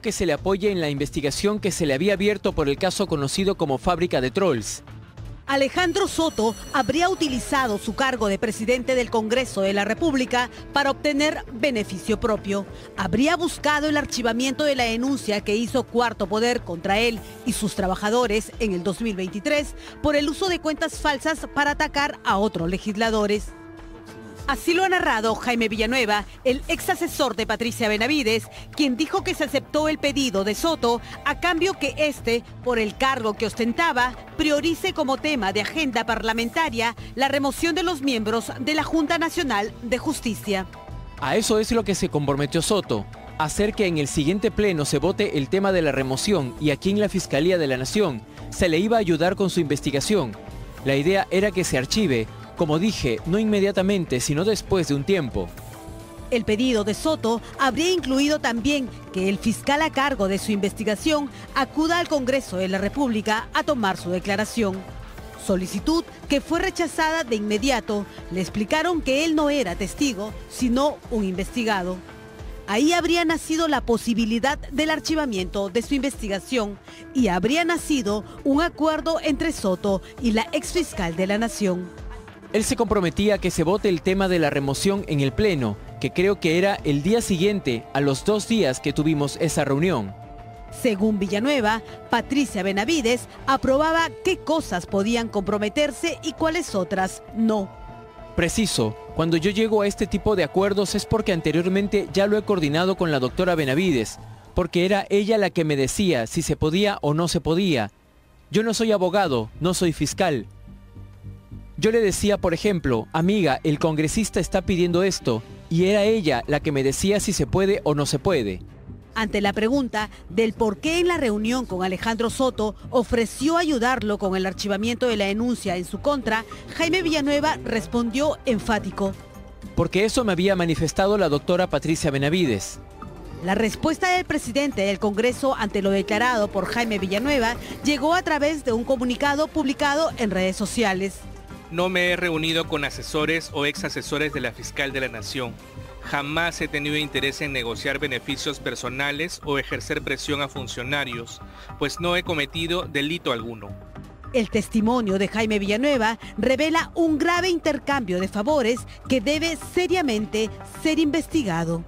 que se le apoye en la investigación que se le había abierto por el caso conocido como fábrica de trolls. Alejandro Soto habría utilizado su cargo de presidente del Congreso de la República para obtener beneficio propio. Habría buscado el archivamiento de la denuncia que hizo Cuarto Poder contra él y sus trabajadores en el 2023 por el uso de cuentas falsas para atacar a otros legisladores. Así lo ha narrado Jaime Villanueva, el ex asesor de Patricia Benavides, quien dijo que se aceptó el pedido de Soto a cambio que éste, por el cargo que ostentaba, priorice como tema de agenda parlamentaria la remoción de los miembros de la Junta Nacional de Justicia. A eso es lo que se comprometió Soto, hacer que en el siguiente pleno se vote el tema de la remoción y aquí en la Fiscalía de la Nación se le iba a ayudar con su investigación. La idea era que se archive como dije, no inmediatamente, sino después de un tiempo. El pedido de Soto habría incluido también que el fiscal a cargo de su investigación acuda al Congreso de la República a tomar su declaración. Solicitud que fue rechazada de inmediato. Le explicaron que él no era testigo, sino un investigado. Ahí habría nacido la posibilidad del archivamiento de su investigación y habría nacido un acuerdo entre Soto y la exfiscal de la Nación. Él se comprometía a que se vote el tema de la remoción en el Pleno, que creo que era el día siguiente a los dos días que tuvimos esa reunión. Según Villanueva, Patricia Benavides aprobaba qué cosas podían comprometerse y cuáles otras no. Preciso, cuando yo llego a este tipo de acuerdos es porque anteriormente ya lo he coordinado con la doctora Benavides, porque era ella la que me decía si se podía o no se podía. Yo no soy abogado, no soy fiscal, yo le decía, por ejemplo, amiga, el congresista está pidiendo esto, y era ella la que me decía si se puede o no se puede. Ante la pregunta del por qué en la reunión con Alejandro Soto ofreció ayudarlo con el archivamiento de la denuncia en su contra, Jaime Villanueva respondió enfático. Porque eso me había manifestado la doctora Patricia Benavides. La respuesta del presidente del Congreso ante lo declarado por Jaime Villanueva llegó a través de un comunicado publicado en redes sociales. No me he reunido con asesores o ex asesores de la fiscal de la Nación. Jamás he tenido interés en negociar beneficios personales o ejercer presión a funcionarios, pues no he cometido delito alguno. El testimonio de Jaime Villanueva revela un grave intercambio de favores que debe seriamente ser investigado.